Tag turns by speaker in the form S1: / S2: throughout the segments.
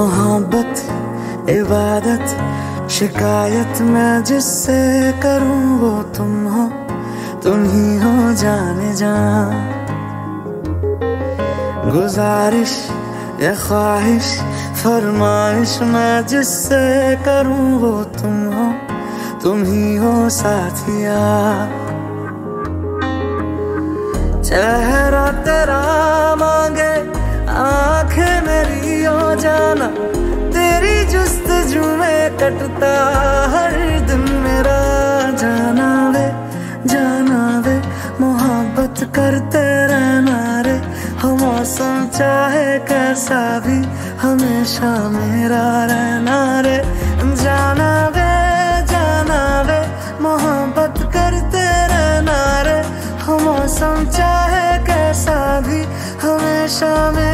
S1: मोहब्बत, इबादत, शिकायत मैं जिससे करूँ वो तुम हो, तुम ही हो जाने जा गुजारिश या ख्वाहिश, फरमाइश मैं जिससे करूँ वो तुम हो, तुम ही हो साथिया। चेहरा तेरा जाना, तेरी जुस्तजू में कटता हर दिन मेरा। जाना वे जाना वे, मोहब्बत करते रहना रे। हो मौसम चाहे कैसा भी, हमेशा मेरा रहना रे। जाना वे जाना वे, मोहब्बत करते रहना रे। हो मौसम चाहे कैसा भी, हमेशा मेरा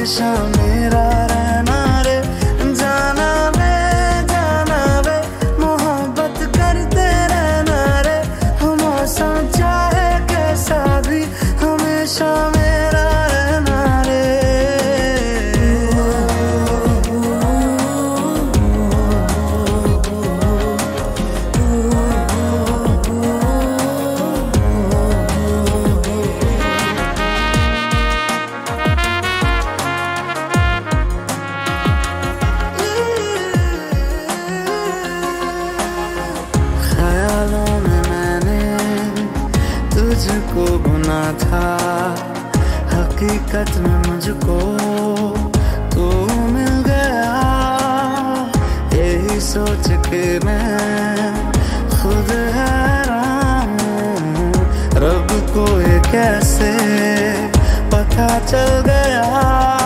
S1: हमेशा तुझको बुना था। हकीकत में मुझको तू मिल गया। यही सोच के मैं खुद हैरान रब को ये कैसे पता चल गया?